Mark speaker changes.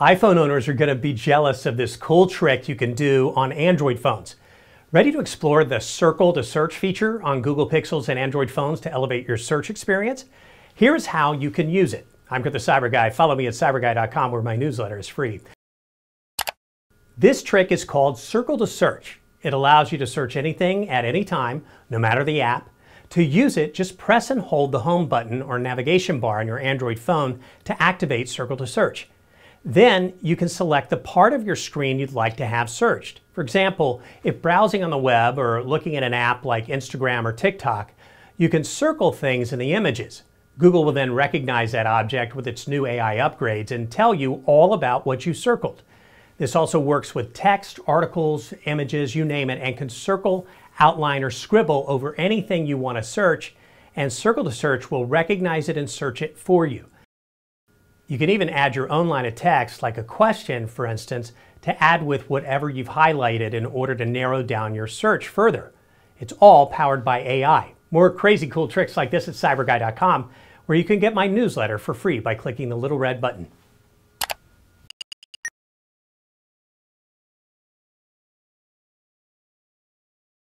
Speaker 1: iPhone owners are going to be jealous of this cool trick you can do on Android phones. Ready to explore the circle to search feature on Google Pixels and Android phones to elevate your search experience? Here's how you can use it. I'm Kurt the Cyber Guy. Follow me at cyberguy.com where my newsletter is free. This trick is called Circle to Search. It allows you to search anything at any time, no matter the app. To use it, just press and hold the home button or navigation bar on your Android phone to activate Circle to Search. Then you can select the part of your screen you'd like to have searched. For example, if browsing on the web or looking at an app like Instagram or TikTok, you can circle things in the images. Google will then recognize that object with its new AI upgrades and tell you all about what you circled. This also works with text, articles, images, you name it, and can circle, outline, or scribble over anything you want to search, and Circle to Search will recognize it and search it for you. You can even add your own line of text, like a question, for instance, to add with whatever you've highlighted in order to narrow down your search further. It's all powered by AI. More crazy cool tricks like this at cyberguy.com, where you can get my newsletter for free by clicking the little red button.